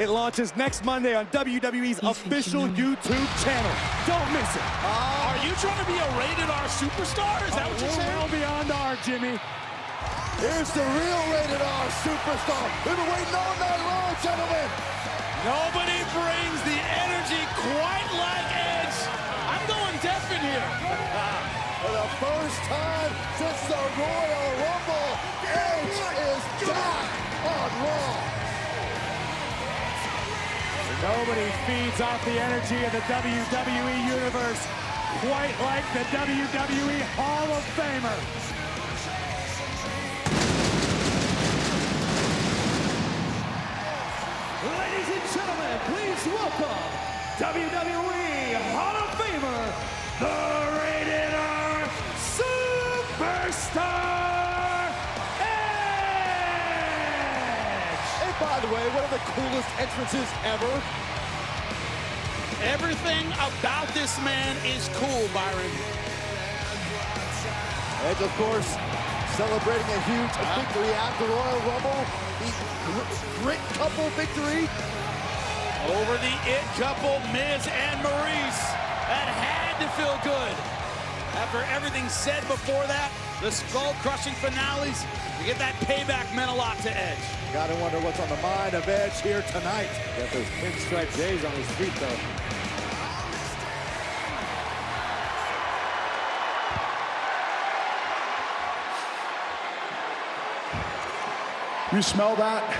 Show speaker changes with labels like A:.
A: It launches next Monday on WWE's official YouTube channel. Don't miss it.
B: Uh, are you trying to be a rated R superstar? Is that what you're
A: We're
B: saying?
A: well beyond R, Jimmy.
C: Here's the real rated R superstar. We've been waiting all night long, gentlemen.
B: Nobody brings the energy quite like Edge. I'm going deaf in here.
C: For the first time since the Royal Rumble, Edge
A: Nobody feeds off the energy of the WWE Universe quite like the WWE Hall of Famer. Ladies and gentlemen, please welcome WWE
C: by the way, one of the coolest entrances ever.
B: Everything about this man is cool, Byron.
C: Edge, of course, celebrating a huge uh-huh. victory at the Royal Rumble. The gr- grit couple victory.
B: Over the it couple, Miz and Maryse. That had to feel good. After everything said before that, the skull-crushing finales, to get that payback meant a lot to Edge.
C: Gotta wonder what's on the mind of Edge here tonight.
A: Got those pinstripe J's on his feet, though.
C: You smell that?